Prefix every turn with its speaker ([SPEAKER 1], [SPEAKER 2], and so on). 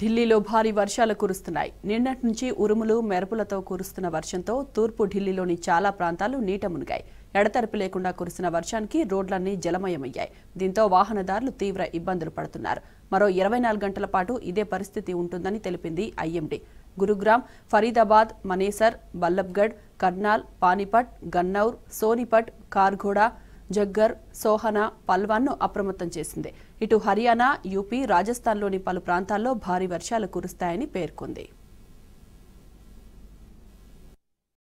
[SPEAKER 1] ఢిల్లీలో భారీ వర్షాలు కురుస్తున్నాయి. నిన్నటి నుంచి ఉరుములు మెరుపులతో కురుస్తున్న వర్షంతో తూర్పు ఢిల్లీలోని చాలా ప్రాంతాలు నీట మునిగాయి. ఎడతెరపి లేకుండా కురిసిన వర్షానికి రోడ్లన్నీ జలమయమయ్యాయి. దీంతో వాహనదారులు తీవ్ర ఇబ్బందులు పడుతున్నారు. మరో ఇరవై నాలుగు గంటల పాటు ఇదే పరిస్థితి ఉంటుందని తెలిపింది ఐఎండీ. గురుగ్రామ్ ఫరీదాబాద్ మనేసర్ బల్లబ్గఢ్ కర్నాల్ పానిపట్ గన్నౌర్ సోనిపట్ కార్ఘోడా జగ్గర్ సోహనా పల్వాన్ను అప్రమత్తం చేసింది. ఇటు హర్యానా యూపీ రాజస్థాన్లోని పలు ప్రాంతాల్లో భారీ వర్షాలు కురుస్తాయని పేర్కొంది.